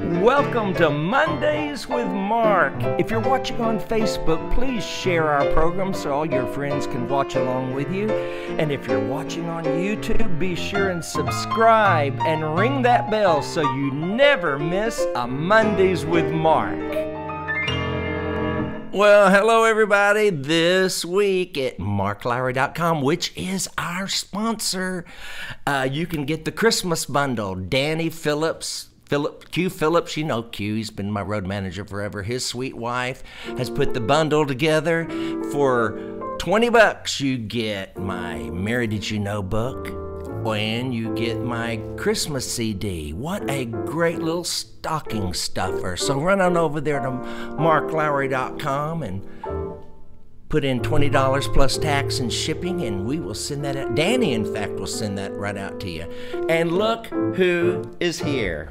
Welcome to Mondays with Mark. If you're watching on Facebook, please share our program so all your friends can watch along with you. And if you're watching on YouTube, be sure and subscribe and ring that bell so you never miss a Mondays with Mark. Well, hello everybody. This week at marklowry.com, which is our sponsor, uh, you can get the Christmas bundle. Danny Phillips, Philip Q Phillips, you know Q, he's been my road manager forever. His sweet wife has put the bundle together for 20 bucks. You get my Mary Did You Know book and you get my Christmas CD. What a great little stocking stuffer. So run on over there to marklowry.com and put in $20 plus tax and shipping, and we will send that out. Danny, in fact, will send that right out to you. And look who is here.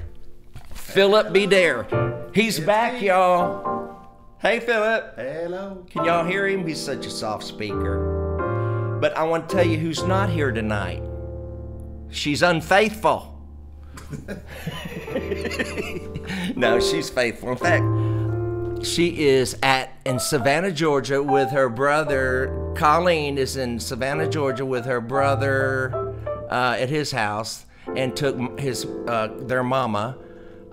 Philip be Dare. He's back, y'all. Hey, Philip. Hello. Can y'all hear him? He's such a soft speaker. But I want to tell you who's not here tonight. She's unfaithful. no, she's faithful. In fact, she is at in Savannah, Georgia with her brother. Colleen is in Savannah, Georgia with her brother uh, at his house and took his uh, their mama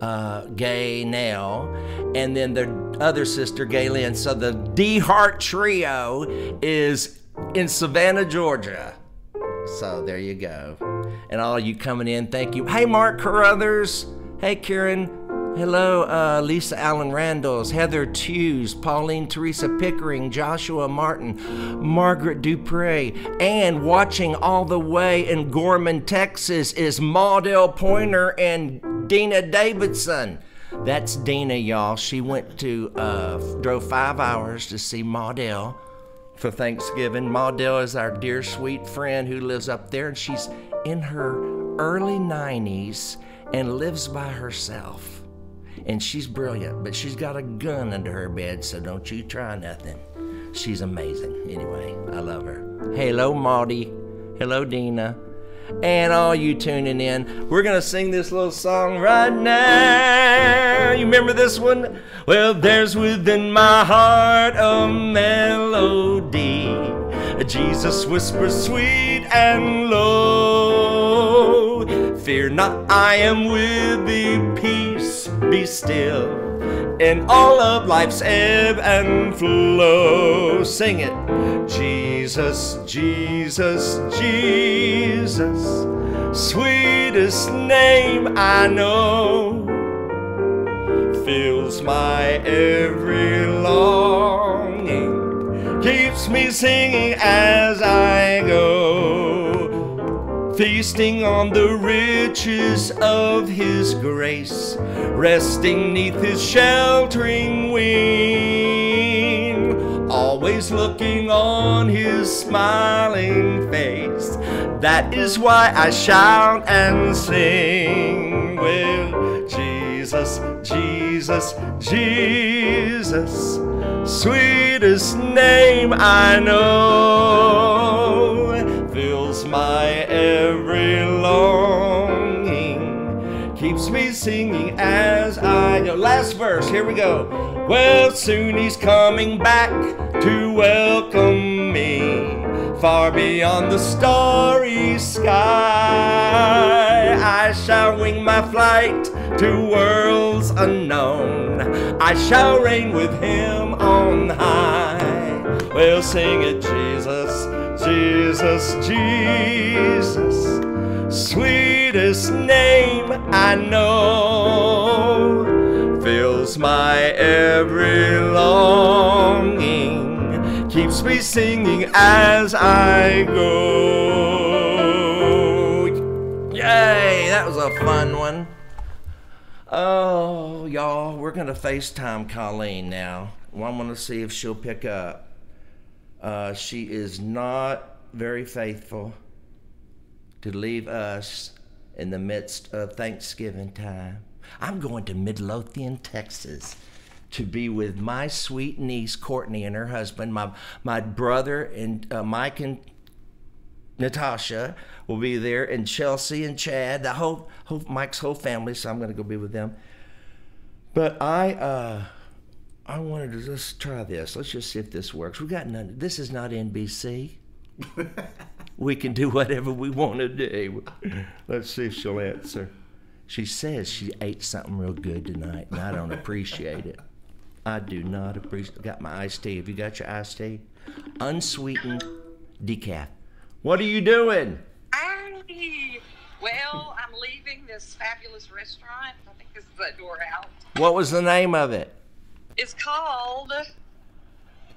uh, Gay Nell, and then their other sister, Gaylyn. So the D Heart Trio is in Savannah, Georgia. So there you go. And all you coming in, thank you. Hey, Mark Carruthers. Hey, Karen. Hello, uh, Lisa Allen Randalls, Heather Tews, Pauline Teresa Pickering, Joshua Martin, Margaret Dupre, and watching all the way in Gorman, Texas is Maudel Pointer and Dina Davidson. That's Dina, y'all. She went to, uh, drove five hours to see Maudel for Thanksgiving. Maudel is our dear sweet friend who lives up there, and she's in her early 90s and lives by herself and she's brilliant, but she's got a gun under her bed, so don't you try nothing. She's amazing. Anyway, I love her. Hello, Maudie. Hello, Dina. And all you tuning in, we're gonna sing this little song right now. You remember this one? Well, there's within my heart a melody. Jesus whispers sweet and low. Fear not, I am with thee. Peace, be still. In all of life's ebb and flow, sing it. Jesus, Jesus, Jesus, Jesus, sweetest name I know, fills my every longing, keeps me singing as I go, feasting on the riches of His grace, resting neath His sheltering wing, always looking on His smiling face. That is why I shout and sing. Well, Jesus, Jesus, Jesus, sweetest name I know, fills my me singing as I go. Last verse, here we go. Well, soon he's coming back to welcome me far beyond the starry sky. I shall wing my flight to worlds unknown. I shall reign with him on high. Well, sing it, Jesus, Jesus, Jesus. Sweetest name I know fills my every longing, keeps me singing as I go. Yay, that was a fun one. Oh, y'all, we're going to FaceTime Colleen now. Well, I'm going to see if she'll pick up. Uh, she is not very faithful to leave us in the midst of Thanksgiving time. I'm going to Midlothian, Texas to be with my sweet niece Courtney and her husband. My my brother and uh, Mike and Natasha will be there, and Chelsea and Chad. The whole, whole Mike's whole family. So I'm going to go be with them. But I, uh, I wanted to let's try this. Let's just see if this works. We got none. This is not NBC. we can do whatever we want to do. Let's see if she'll answer. She says she ate something real good tonight, and I don't appreciate it. I do not appreciate. Got my iced tea. Have you got your iced tea? Unsweetened decaf. What are you doing? Hi. Well, I'm leaving this fabulous restaurant. I think this is the door out. What was the name of it? It's called.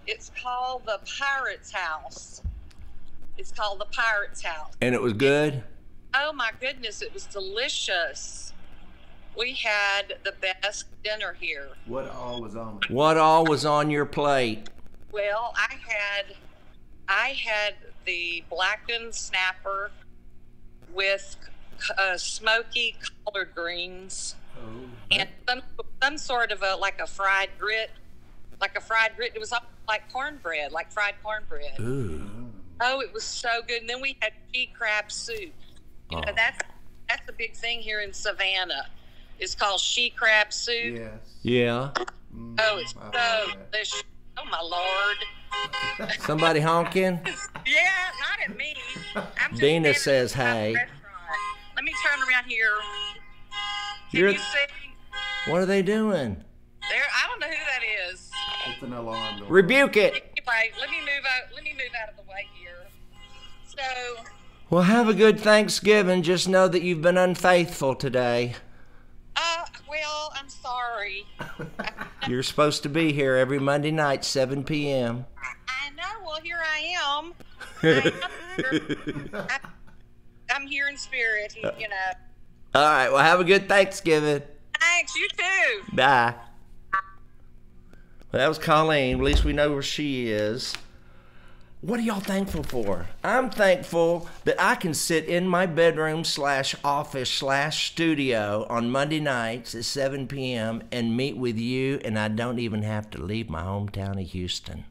It's called the Pirate's House. It's called the Pirate's House. And it was good. Oh my goodness, it was delicious. We had the best dinner here. What all was on? What all was on your plate? Well, I had I had the blackened snapper with uh, smoky collard greens and some some sort of a like a fried grit, like a fried grit. It was like cornbread, like fried cornbread. Ooh. Oh, it was so good. And then we had she crab soup. You know, Oh. that's that's a big thing here in Savannah. It's called she crab soup. Yes. Yeah. Mm, oh, it's I so delicious. Oh my lord. Somebody honking? Yeah, not at me. I'm just Dina says hey. Let me turn around here. Can You're- you see? What are they doing? There, I don't know who that is. It's an alarm. Rebuke it. Anyway, let me move out. Let me move out of the way here. So, Well, have a good Thanksgiving. Just know that you've been unfaithful today. uh, well, I'm sorry. You're supposed to be here every Monday night, 7 p.m. I know. Well, here I am. I'm, I'm here in spirit. You know. All right. Well, have a good Thanksgiving. Thanks. You too. Bye. Well, that was Colleen. At least we know where she is. What are y'all thankful for? I'm thankful that I can sit in my bedroom slash office slash studio on Monday nights at 7 p.m. and meet with you, and I don't even have to leave my hometown of Houston.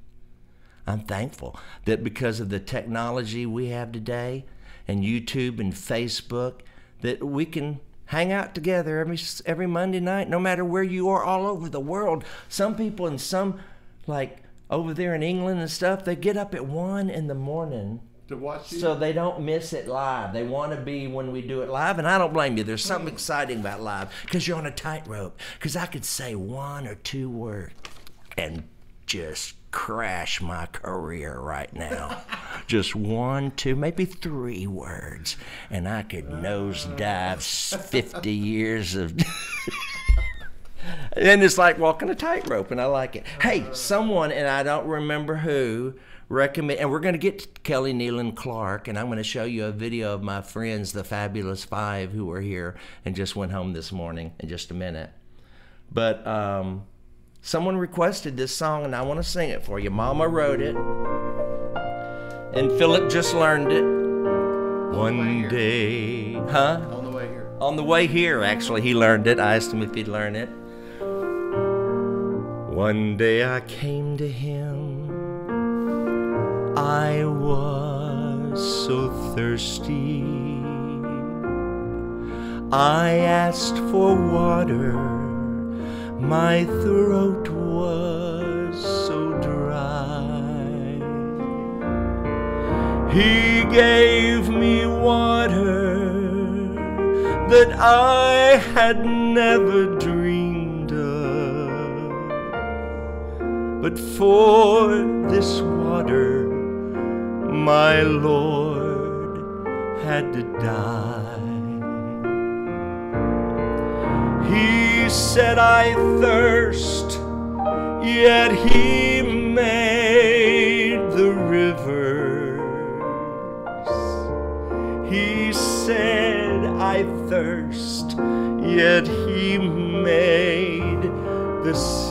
I'm thankful that because of the technology we have today and YouTube and Facebook, that we can hang out together every every Monday night, no matter where you are, all over the world. Some people in some, like over there in England and stuff, they get up at one in the morning To watch you. so they don't miss it live. They want to be when we do it live, and I don't blame you. There's something exciting about live because you're on a tightrope. Because I could say one or two words and just crash my career right now. just one, two, maybe three words, and I could nosedive s- 50 years of. And it's like walking a tightrope, and I like it. Hey, someone, and I don't remember who, recommend, and we're going to get to Kelly Nelon Clark, and I'm going to show you a video of my friends, the Fabulous Five, who were here and just went home this morning in just a minute. But um, someone requested this song, and I want to sing it for you. Mama wrote it, and Philip just learned it. One day, huh? on the way here. On the way here, actually, he learned it. I asked him if he'd learn it. One day I came to him. I was so thirsty. I asked for water. My throat was so dry. He gave me water that I had never dreamed But for this water, my Lord had to die. He said, I thirst, yet he made the rivers. He said, I thirst, yet he made the seas.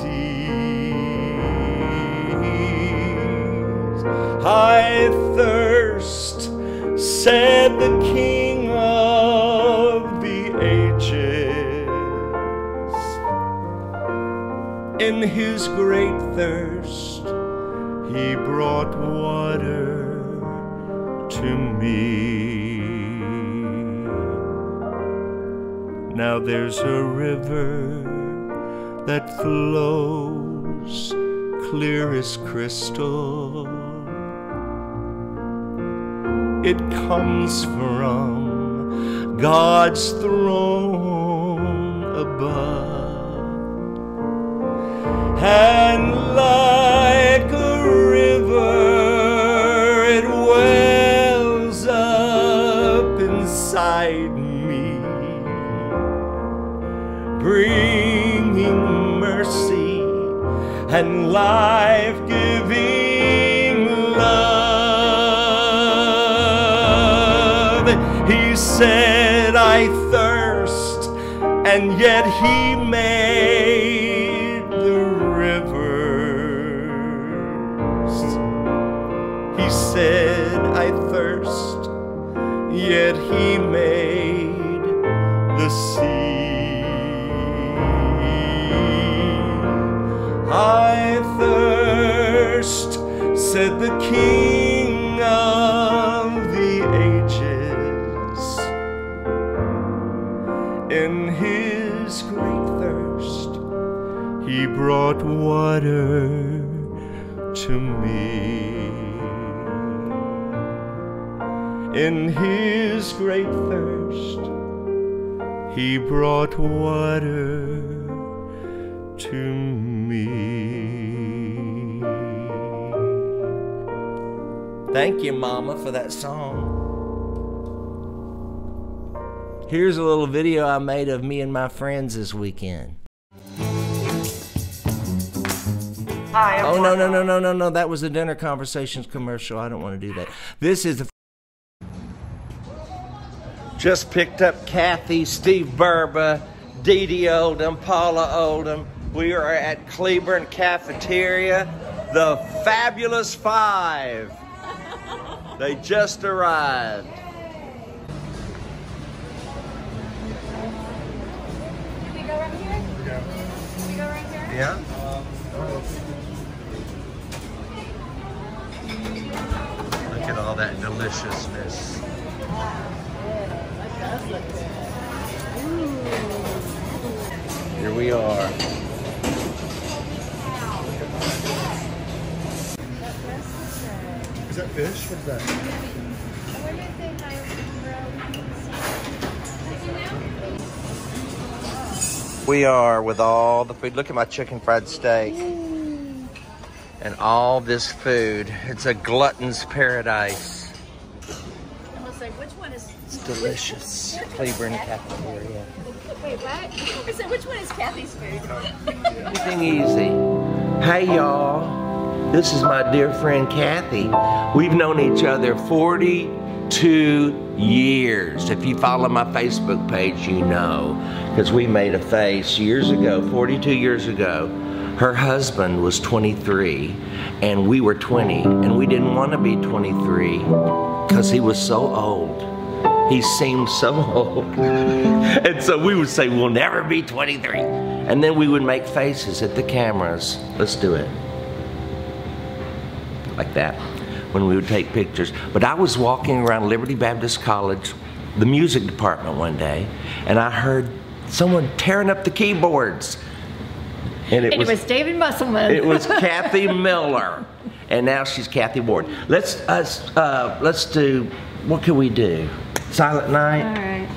Said the King of the ages. In his great thirst, he brought water to me. Now there's a river that flows clear as crystal. It comes from God's throne above. And like a river, it wells up inside me, bringing mercy and life giving said, I thirst, and yet He water to me. In his great thirst, he brought water to me. Thank you, Mama, for that song. Here's a little video I made of me and my friends this weekend. Hi, I'm Oh, no, no, no, no, no, no. That was a dinner conversations commercial. I don't want to do that. This is the. Just picked up Kathy, Steve Burba, Dee Dee Oldham, Paula Oldham. We are at Cleburne Cafeteria, the Fabulous Five. They just arrived. we go right here? Yeah. At all that deliciousness. Here we are. Is that fish? What's that? I wonder if they hire We are with all the food. Look at my chicken fried steak. And all this food. It's a glutton's paradise. I was like, which one is? It's delicious. Cleburne Cafeteria. Wait, what? I said, which one is Kathy's food? Everything easy. Hey y'all. This is my dear friend Kathy. We've known each other 42 years. If you follow my Facebook page, you know. Because we made a face years ago, 42 years ago. Her husband was 23 and we were 20 and we didn't want to be 23 because he was so old. He seemed so old. and so we would say, we'll never be 23. And then we would make faces at the cameras. Let's do it. Like that. When we would take pictures. But I was walking around Liberty Baptist College, the music department one day, and I heard someone tearing up the keyboards. And it, And it was David Musselman. it was Kathy Miller, and now she's Kathy Ward. Let's us uh, let's do. What can we do? Silent night. right.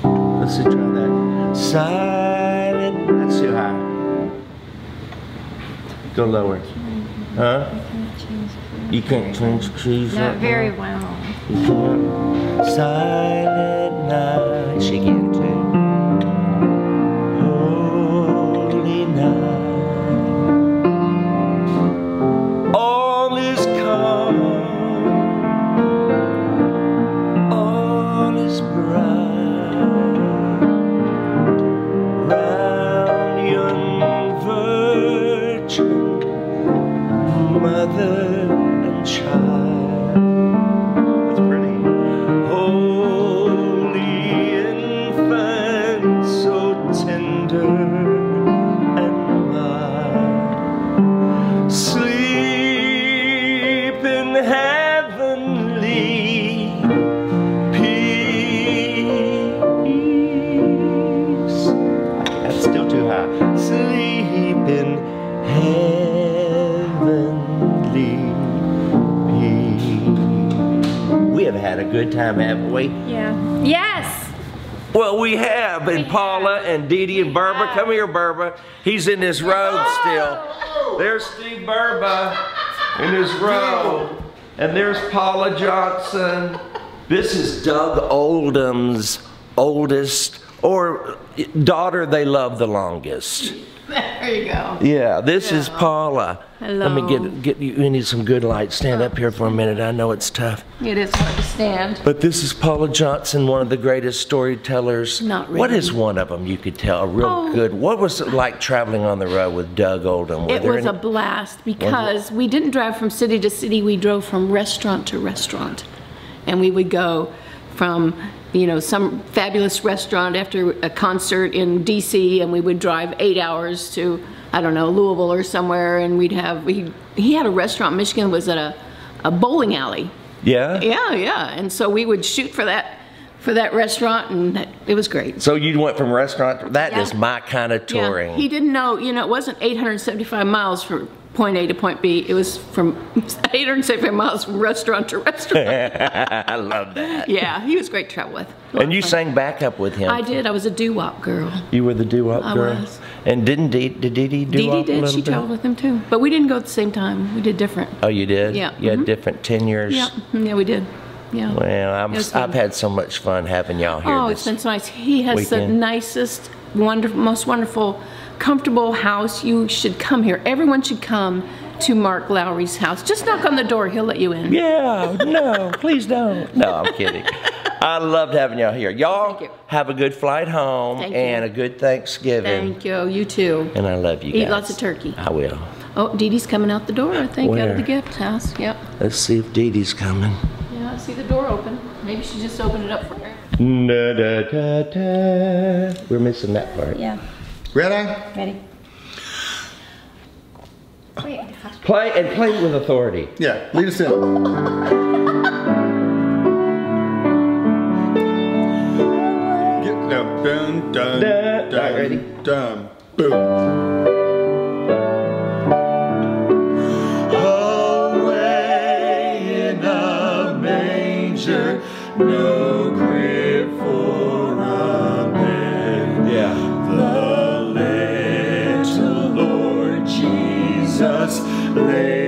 Let's try that. Silent. That's too high. Go lower. Huh? You can't change the keys. Not right very now? well. Silent night. She can Come here, Berba. He's in his robe still. There's Steve Berba in his robe. And there's Paula Johnson. This is Doug Oldham's oldest or daughter they love the longest. There you go. Yeah, this is Paula. Hello. Let me get get you. We need some good light. Stand up here for a minute. I know it's tough. It is hard to stand. But this is Paula Johnson, one of the greatest storytellers. Not really. is one of them you could tell? A real Oh. good. What was it like traveling on the road with Doug Oldham? Were It was a blast because we didn't drive from city to city. We drove from restaurant to restaurant. And we would go from, you know, some fabulous restaurant after a concert in DC and we would drive eight hours to, I don't know, Louisville or somewhere and we'd have, we, he had a restaurant in Michigan was at a, a bowling alley. yeah? Yeah, yeah. And so we would shoot for that, for that restaurant and that, it was great. So you went from restaurant. To, that is Yeah. my kind of touring. Yeah, he didn't know, you know, it wasn't 875 miles from point A to point B. It was from 875 miles from restaurant to restaurant. I love that. yeah, he was great to travel with. And you sang backup with him. I did. I was a doo-wop girl. You were the doo-wop girl. I was. And didn't Dee did Dee Dee Dee Dee did. She traveled with him too. But we didn't go at the same time. We did different. Oh, you did. Yeah, You had mhm. different tenures. Yeah, yeah, we did. Yeah. Well, I'm, It was fun. I've had so much fun having y'all here. Oh, it's been so nice. He has the nicest, wonderful, most wonderful, comfortable house. You should come here. Everyone should come to Mark Lowry's house. Just knock on the door. He'll let you in. Yeah, no, please don't. No, I'm kidding. I loved having y'all here. Y'all have a good flight home Thank you. and a good Thanksgiving. Thank you. You too. And I love you Eat guys. lots of turkey. I will. Oh, Dee Dee's coming out the door, I think, out of the gift house. Yep. Let's see if Dee Dee's coming. Yeah, I see the door open. Maybe she just opened it up for her. Da, da, da, da. We're missing that part. Yeah. Ready? Ready? Wait, Play and play with authority. Yeah, lead us in. Get no, dun, dun, Da- dun, Alright, ready? dun, boom. No crib for a. Yeah. The little Lord Jesus laid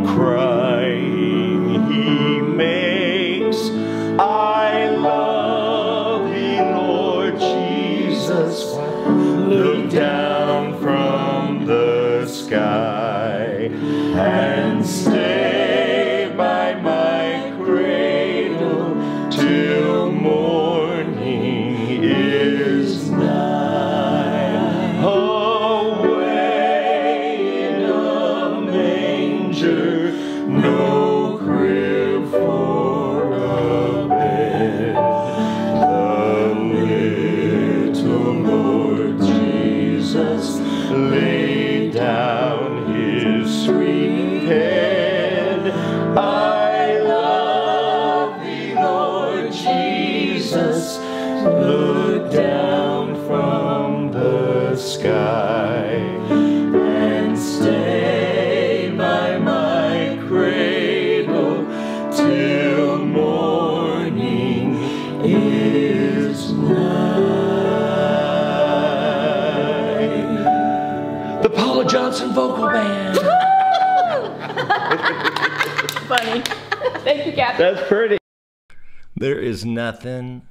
no That's pretty. There is nothing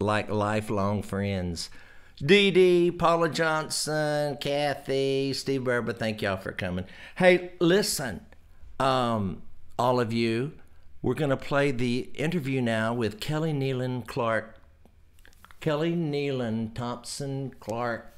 like lifelong friends. Dee Dee, Paula Johnson, Kathy, Steve Berba, thank y'all for coming. Hey, listen, um, all of you, we're going to play the interview now with Kelly Nelon Clark. Kelly Nelon, Thompson Clark.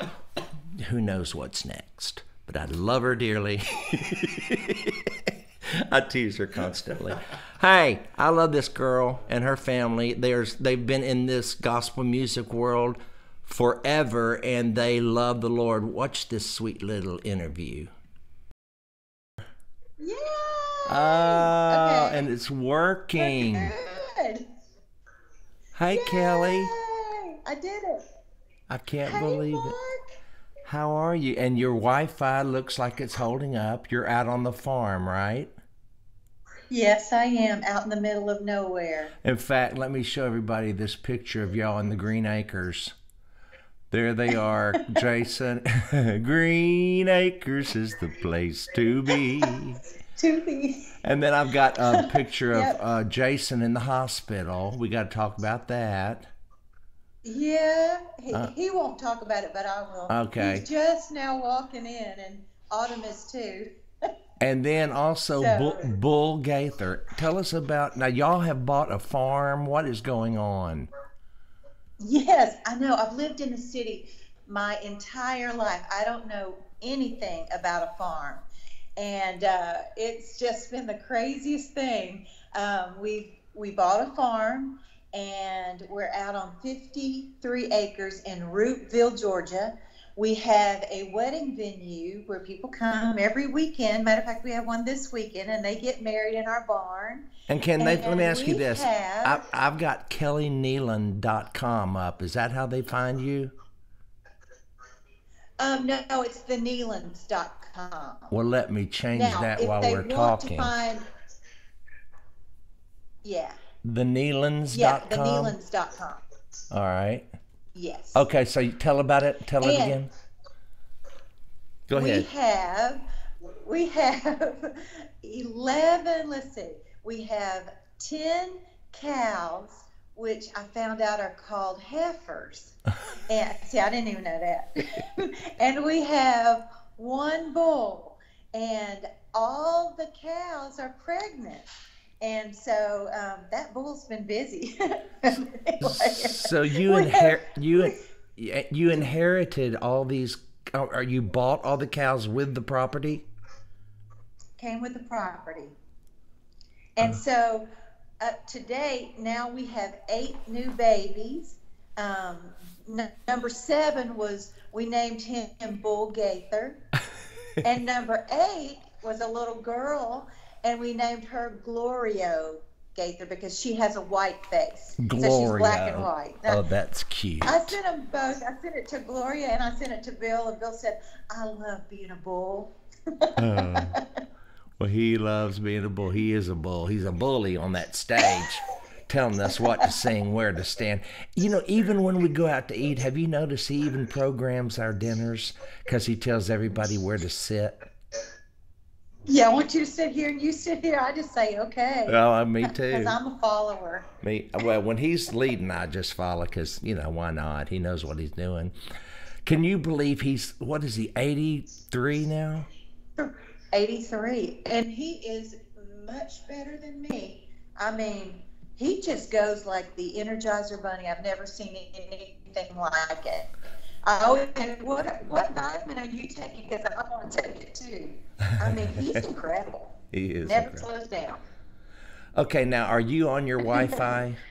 Who knows what's next? But I love her dearly. I tease her constantly. Hey, I love this girl and her family. There's they've been in this gospel music world forever and they love the Lord. Watch this sweet little interview. Yeah. Oh, Okay. and it's working. Good. Hey, Kelly. I did it. I can't Hey, believe Mark. it. How are you? And your Wi Fi looks like it's holding up. You're out on the farm, right? Yes, I am out in the middle of nowhere. In fact, let me show everybody this picture of y'all in the Green Acres. There they are, Jason. Green Acres is the place to be. To be. And then I've got a picture of Yep. uh, Jason in the hospital. We got to talk about that. Yeah, he, Uh, he won't talk about it, but I will. Okay. He's just now walking in, and Autumn is too. And then also So- Bull, Bull Gaither. Tell us about now. Y'all have bought a farm. What is going on? Yes, I know. I've lived in the city my entire life. I don't know anything about a farm. And uh, it's just been the craziest thing. Um, we we bought a farm and we're out on 53 acres in Rootville, Georgia. We have a wedding venue where people come every weekend. Matter of fact, we have one this weekend, and they get married in our barn. And can they? let me ask you this. I, have- I've got kellynelon.com up. Is that how they find you? Um, no, no, it's the Nelons.com. Well, let me change Now, that if while they we're want talking. To find, yeah, The Nelons.com. yeah, the Nelons.com. All right. Yes. Okay, so you tell about it. Tell it again. Go ahead. we have we have eleven. Let's see. We have ten cows, which I found out are called heifers. and see, I didn't even know that. and we have one bull, and all the cows are pregnant. And so um, that bull's been busy. So you have- you you inherited all these. Or you bought all the cows with the property? came with the property. And so up to date, now we have eight new babies. Um, number seven was, we named him Bull Gaither. and number eight was a little girl, and we named her Gloria Gaither because she has a white face. So she's black and white. Oh, that's cute. I sent them both. I sent it to Gloria and I sent it to Bill, and Bill said, I love being a bull. Oh. Well, he loves being a bull. He is a bull. He's a bully on that stage, telling us what to sing, where to stand. You know, even when we go out to eat, have you noticed he even programs our dinners because he tells everybody where to sit? Yeah, I want you to sit here and you sit here. I just say, okay. Oh, me too. Because I'm a follower. Me, well, when he's leading, I just follow because you know why not? He knows what he's doing. Can you believe he's what is he? Eighty three now. 83. And he is much better than me. I mean, he just goes like the Energizer Bunny. I've never seen anything like it. I always say, what, what vitamin are you taking? Because I want to take it too. I mean, he's incredible. He is. Never incredible. slows down. Okay, now are you on your Wi-Fi?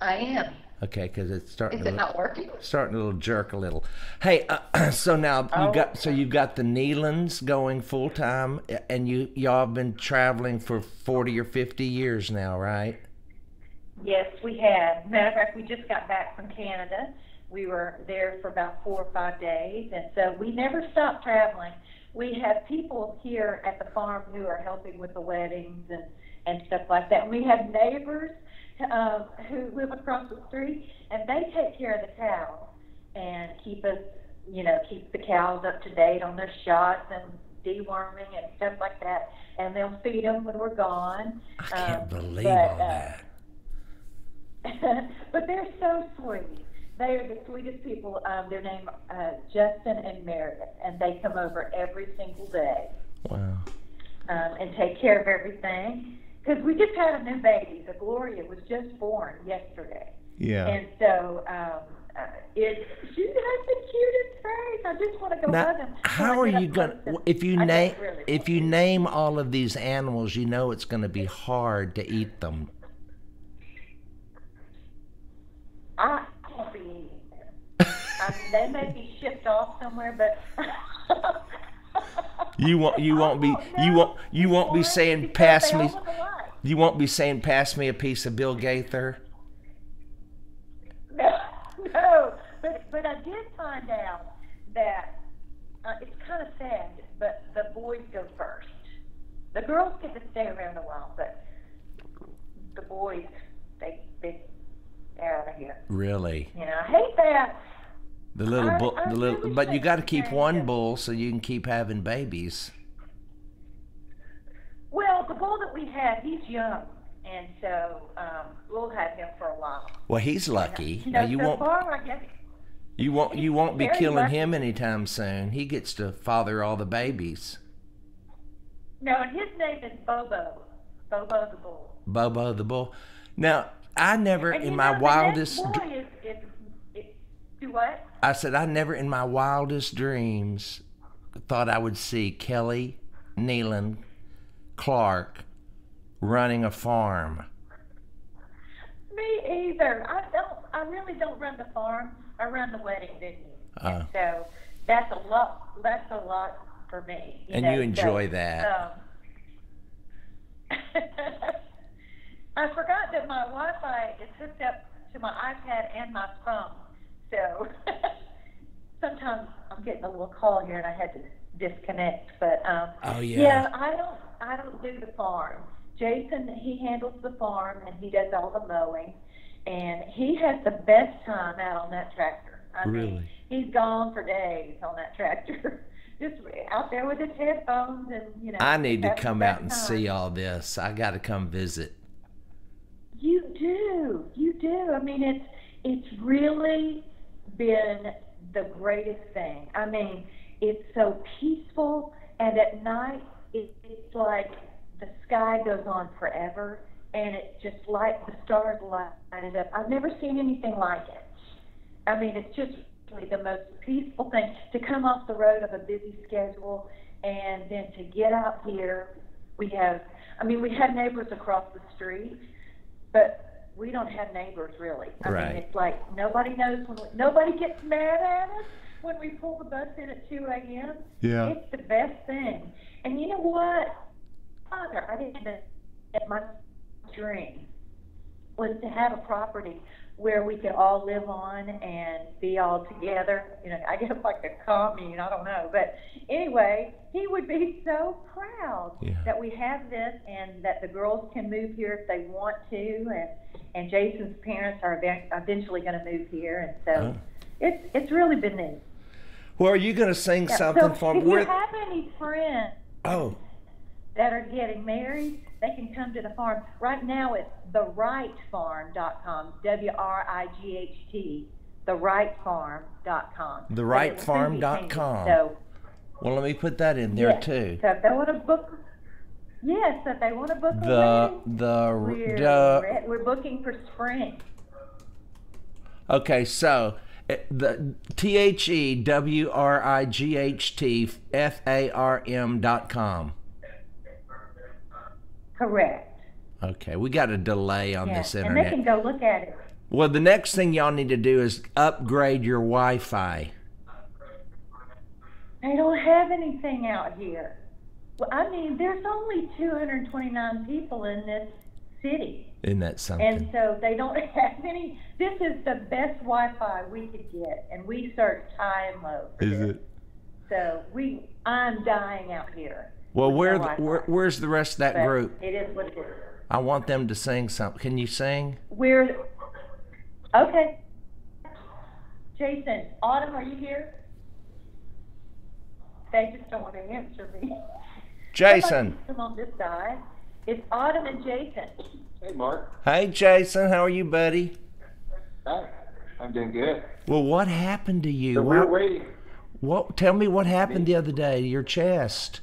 I am. Okay, because it's starting Is to it not working? starting to little jerk a little. Hey, uh, so now you Oh. got so you've got the Nelons going full time, and you y'all have been traveling for forty or fifty years now, right? Yes, we have. Matter of fact, we just got back from Canada. We were there for about four or five days, and so we never stop traveling. We have people here at the farm who are helping with the weddings and and stuff like that. And We have neighbors um, who live across the street, and they take care of the cows and keep us, you know, keep the cows up to date on their shots and deworming and stuff like that. And they'll feed them when we're gone. I can't Um, believe but, all uh, that. but they're so sweet. They are the sweetest people. Um, their name uh, Justin and Meredith, and they come over every single day Wow. um, and take care of everything. Because we just had a new baby. The Gloria was just born yesterday, Yeah. And so um, uh, it she has the cutest face. I just want to go hug Now, him. how are you gonna? and- If you name really if you name all of these animals, you know it's going to be hard to eat them. I won't be eating They may be shipped off somewhere, but You won't. You won't be. You won't. You won't be saying, "Pass me." all look alike. You won't be saying, "Pass me a piece of Bill Gaither." No, no, but but I did find out that uh, it's kind of sad, but the boys go first. The girls get to stay around a while, but the boys they they they're out of here. Really, You know, I hate that. The little I- bull. The little. But you got to keep one bull so you can keep having babies. Well, the bull that we have, he's young, and so um, we'll have him for a while. Well, he's lucky. You Now know, you so won't. far, I guess. You won't. You won't be killing lucky. him anytime soon. He gets to father all the babies. No, and his name is Bobo. Bobo the bull. Bobo the bull. Now I never, in my wildest, boy is, is, do what? I said I never, in my wildest dreams, thought I would see Kelly Nelon Clark running a farm. Me either. I don't. I really don't run the farm. I run the wedding venue. Uh. so that's a lot. That's a lot for me. And know, you enjoy so, that. Um, I forgot that my Wi-Fi is hooked up to my iPad and my phone. So sometimes I'm getting a little call here, and I had to disconnect. But um, Oh, yeah. yeah, I don't. I don't do the farm. Jason, he handles the farm and he does all the mowing, and he has the best time out on that tractor. I mean, Really? he's gone for days on that tractor, just out there with his headphones and you know. I need to come out and time. see all this. I got to come visit. You do, you do. I mean, it's it's really been the greatest thing. I mean, it's so peaceful, and at night it, it's like the sky goes on forever, and it just like the stars light it up. I've never seen anything like it. I mean, it's just really the most peaceful thing to come off the road of a busy schedule, and then to get out here. We have, I mean, we have neighbors across the street, but we don't have neighbors really. I Right. mean, it's like nobody knows when we, nobody gets mad at us when we pull the bus in at 2 a.m. Yeah. It's the best thing. And you know what? Father, I didn't even, at my dream was to have a property where we could all live on and be all together. You know, I guess like a commune, I don't know. But anyway, he would be so proud Yeah. that we have this and that the girls can move here if they want to. And, and Jason's parents are ev- eventually going to move here. And so Oh. it's, it's really been neat. Well, are you going to sing Yeah, something so for if me? you Where- have any friends Oh, that are getting married, they can come to the farm. Right now it's thewrightfarm.com, W R I G H T, thewrightfarm.com. But it will soon be therightfarm.com. So, well, let me put that in there yes, too. So if they want to book, yes, if they want to book a The wedding, the we're, the we're booking for spring. Okay, so uh, the T H E W R I G H T F A R M dot com. Correct. Okay, we got a delay on Yes. this And they can go look at it. Well, the next thing y'all need to do is upgrade your Wi-Fi. They don't have anything out here. Well, I mean, there's only 229 people in this city. Isn't that something? And so they don't have any. This is the best Wi-Fi we could get, and we searched high and low. for Is this. it? So we, I'm dying out here. Well, where, no where where's the rest of that But group? It is what it is. I want them to sing something. Can you sing? We're okay. Jason, Autumn, are you here? They just don't want to answer me. Jason. Come on this side. It's Autumn and Jason. Hey, Mark. Hey, Jason. How are you, buddy? Hi. I'm doing good. Well, what happened to you? So we're What, waiting. what? Tell me what happened the other day to your chest.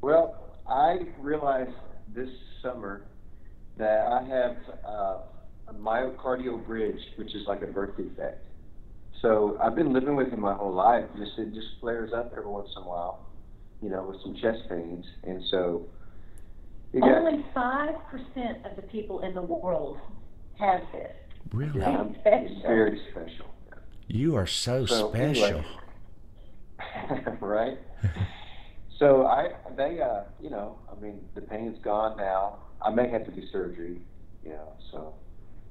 Well, I realized this summer that I have uh, a myocardial bridge, which is like a birth defect. So I've been living with it my whole life. Just it just flares up every once in a while, you know, with some chest pains, and so. Got, Only five percent of the people in the world have this. Really? yeah, I'm- Special. very special. You are so, So, special. anyway. right? So I, they, uh, you know, I mean, the pain's gone now. I may have to do surgery, you know, so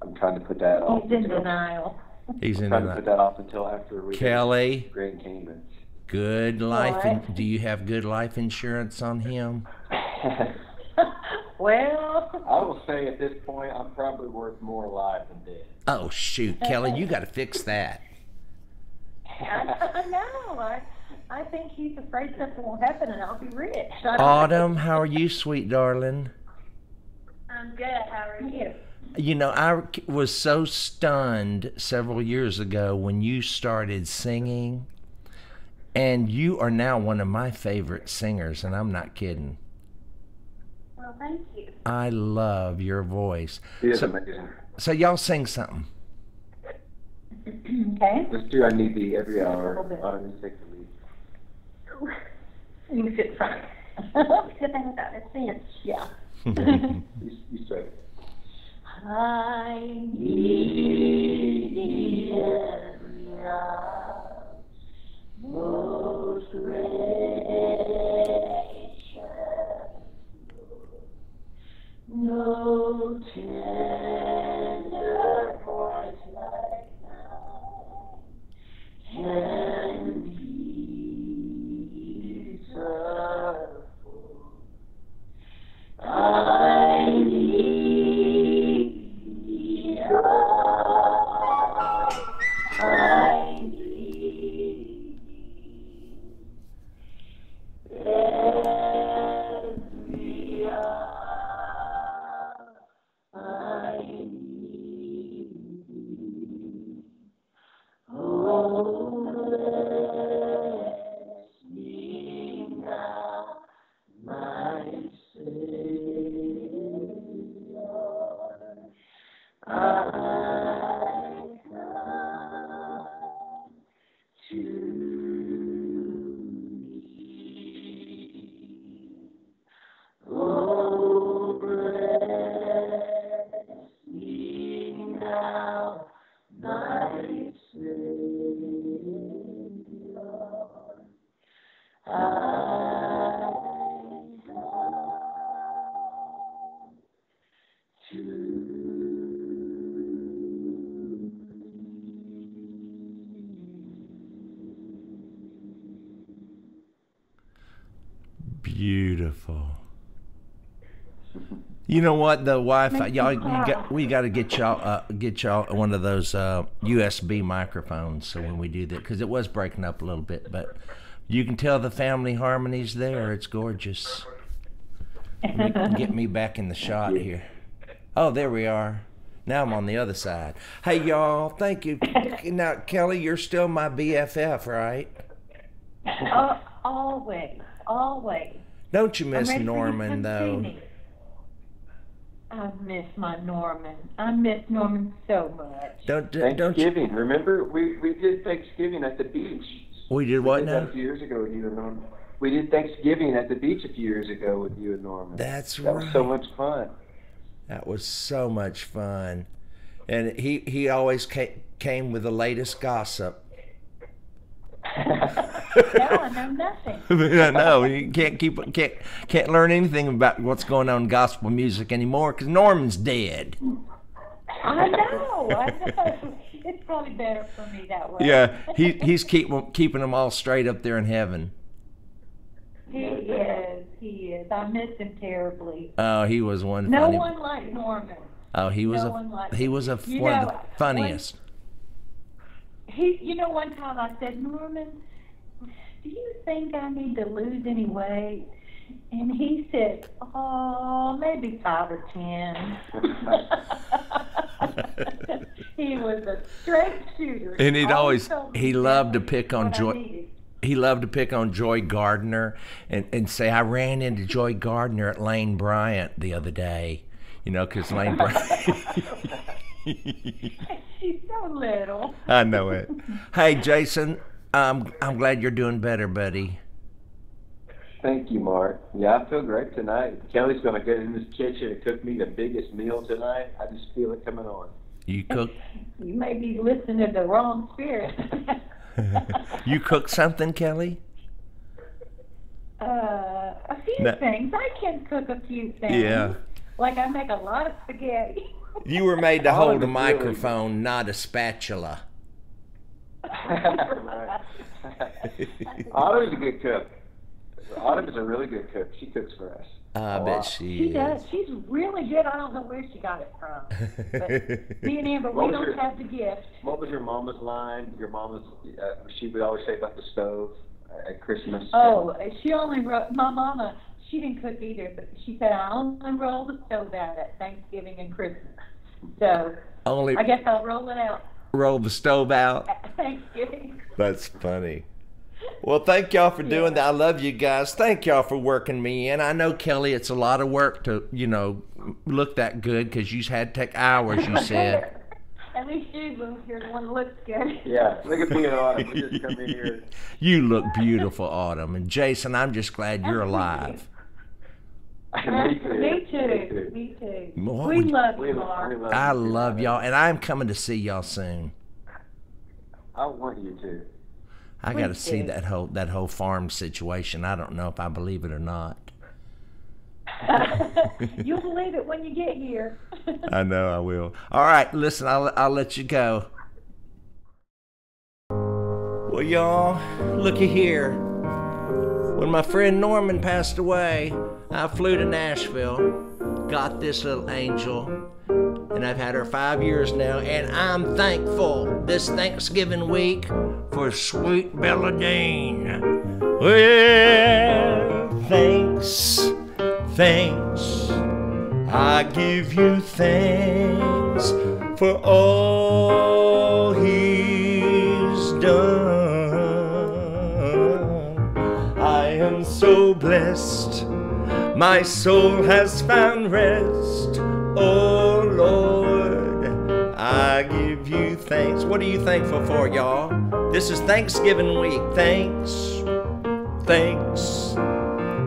I'm trying to put that off. He's in until- denial. He's in trying to put that off until after we Kelly. Grand Cayman. Good life. In, do you have good life insurance on him? well, I will say at this point, I'm probably worth more alive than dead. Oh shoot, Kelly, you got to fix that. I, I know. I, I think he's afraid something will happen and I'll be rich. I Autumn, how are you, sweet darling? I'm good. How are you? You know, I was so stunned several years ago when you started singing, and you are now one of my favorite singers, and I'm not kidding. Well, thank you. I love your voice. He is So- amazing. So y'all sing something. Okay. Let's do I Need Thee every hour. little bit. Autumn, you take the lead. You can sit front. Good thing about it, sense. Yeah. You, you start. I need thee every hour, most gracious No tender Beautiful. You know what? The Wi-Fi, y'all, you got, we got to get y'all, uh, get y'all one of those uh, USB microphones. So when we do that, because it was breaking up a little bit, but you can tell the family harmony's there. It's gorgeous. Get me back in the shot here. Oh, there we are. Now I'm on the other side. Hey, y'all. Thank you. Now, Kelly, you're still my BFF, right? Uh, always, always. Don't you I'm miss ready for you to Norman, come see though? me. I miss my Norman. I miss Norman so much. Don't don't you? Thanksgiving. Remember, we, we did Thanksgiving at the beach. We did what did that now? a few years ago with you and Norman. We did Thanksgiving at the beach a few years ago with you and Norman. That's that was so much fun. That was so much fun, and he he always came came with the latest gossip. now I know nothing. Know you can't keep can't can't learn anything about what's going on in gospel music anymore because Norman's dead. I know. I know. It's probably better for me that way. Yeah, he he's keep keeping them all straight up there in heaven. he is. He is. I miss him terribly. Oh, he was one No funny. one like Norman. oh, he was no a one like he was a You one of the funniest. He, you know, one time I said, Norman, do you think I need to lose any weight? And he said, oh, maybe five or ten. he was a straight shooter. And he'd oh, always told he loved to pick on Joy. he loved to pick on Joy Gardner and, and say, I ran into Joy Gardner at Lane Bryant the other day. You know, because Lane Bryant. She's so little. I know it. Hey, Jason, um, I'm glad you're doing better, buddy. Thank you, Mark. Yeah, I feel great tonight. Kelly's going to get in this kitchen and cook me the biggest meal tonight. I just feel it coming on. You cook. You may be listening to the wrong spirit. you cook something, Kelly? uh, a few No. things. I can cook a few things. Yeah. Like I make a lot of spaghetti. You were made to hold a it's really- microphone, not a spatula. Right. Autumn's a good cook. Autumn is a really good cook. She cooks for us. I bet she She is. does. She's really good. I don't know where she got it from. But me and Amber, we What was don't your- have the gift. What was your mama's line? Your mama's, uh, she would always say about the stove at Christmas. Oh, she only wrote, my mama, she didn't cook either, but she said, I only roll the stove out at Thanksgiving and Christmas. So Only I guess I'll roll it out roll the stove out. at Thanksgiving. That's funny. Well, thank y'all for doing that. I love you guys. Thank y'all for working me in. I know Kelly, it's a lot of work to you know look that good because you had to take hours. You said. At least you move here, the one looks good. Yeah, look at me and Autumn. We just come in here. You look beautiful, Autumn. And Jason, I'm just glad you're alive. me too. Me too. Me too. What We would- love We you, love, we Mark. love I you love y'all, and I'm coming to see y'all soon. I want you to. I got to see that whole that whole farm situation. I don't know if I believe it or not. You'll believe it when you get here. I know I will. All right, listen, I'll I'll let you go. Well, y'all, looky here. When my friend Norman passed away, I flew to Nashville, got this little angel, and I've had her five years now, and I'm thankful this Thanksgiving week for sweet Bella Dean. Well, thanks, thanks. I give you thanks for all my soul has found rest. Oh Lord, I give you thanks. What are you thankful for, y'all? This is Thanksgiving week. Thanks, thanks.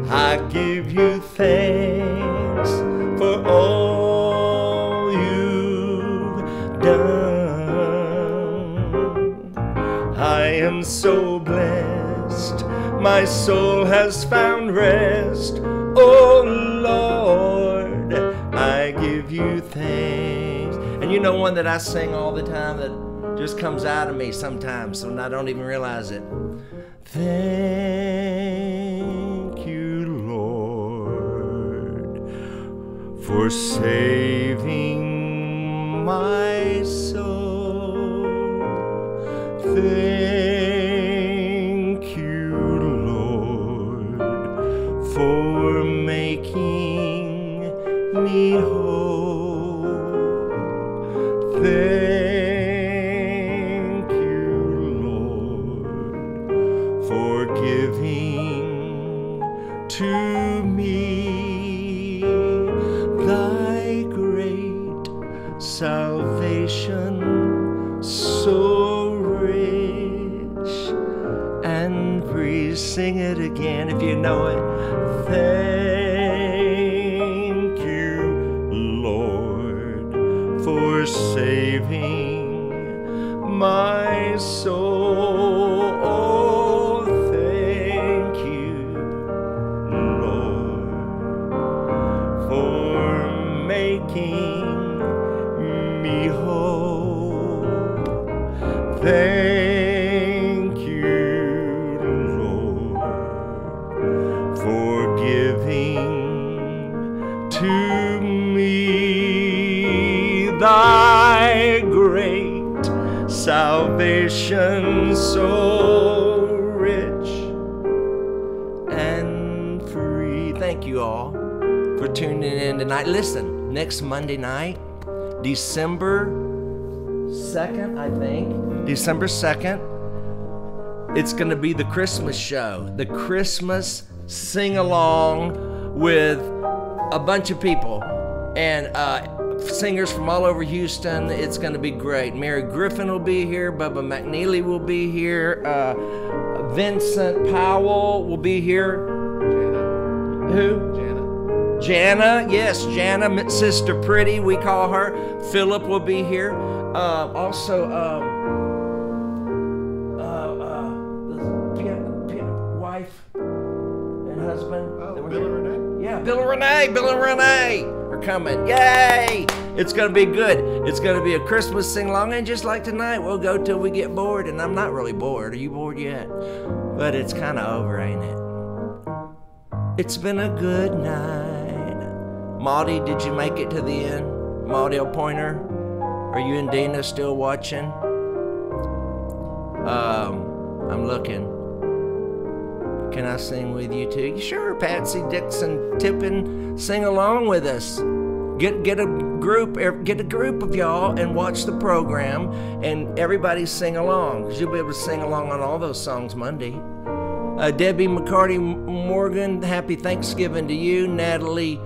I give you thanks for all you've done. I am so blessed, my soul has found rest. Oh Lord, I give you thanks. And you know one that I sing all the time that just comes out of me sometimes when I don't even realize it. Thank you, Lord, for saving my soul. Thank Thank you all for tuning in tonight. Listen, next Monday night, December 2nd, I think. December 2nd. It's going to be the Christmas show, the Christmas sing along with a bunch of people. And uh, singers from all over Houston. It's going to be great. Mary Griffin will be here. Bubba McNeely will be here. Uh, Vincent Powell will be here. Who? Jana. Jana, yes, Jana, Sister Pretty, we call her. Philip will be here. Uh, also, um, uh, uh, the pian- pian- wife and husband. Oh, Bill here. and Renee. Yeah, Bill and Renee, Bill and Renee are coming. Yay! It's gonna be good. It's gonna be a Christmas sing along, and just like tonight, we'll go till we get bored. And I'm not really bored. Are you bored yet? But it's kind of over, ain't it? It's been a good night. Maudie, did you make it to the end? Maudie Pointer? Are you and Dina still watching? Um, I'm looking. Can I sing with you too? Sure, Patsy Dixon Tippin, sing along with us. Get get a group er, get a group of y'all and watch the program, and everybody sing along because you'll be able to sing along on all those songs Monday. Uh, Debbie McCarty Morgan, happy Thanksgiving to you. Natalie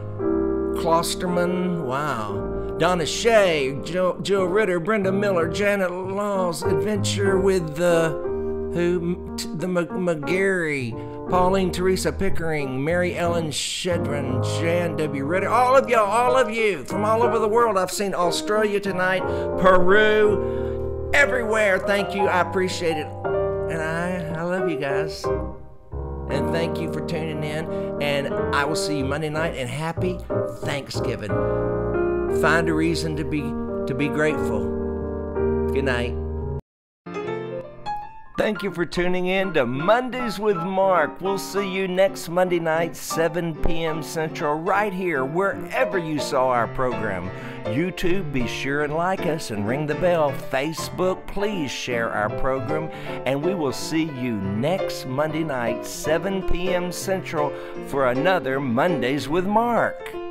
Klosterman, wow. Donna Shea, Joe, Joe Ritter, Brenda Miller, Janet Laws, Adventure with the who the McGarry, Pauline Teresa Pickering, Mary Ellen Shedron, Jan W. Ritter, all of y'all, all of you from all over the world. I've seen Australia tonight, Peru, everywhere. Thank you. I appreciate it. And I, I love you guys. And thank you for tuning in. And I will see you Monday night. And happy Thanksgiving. Find a reason to be to be grateful. Good night. Thank you for tuning in to Mondays with Mark. We'll see you next Monday night, 7 p.m. Central, right here, wherever you saw our program. YouTube, be sure and like us and ring the bell. Facebook, please share our program. And we will see you next Monday night, 7 p.m. Central, for another Mondays with Mark.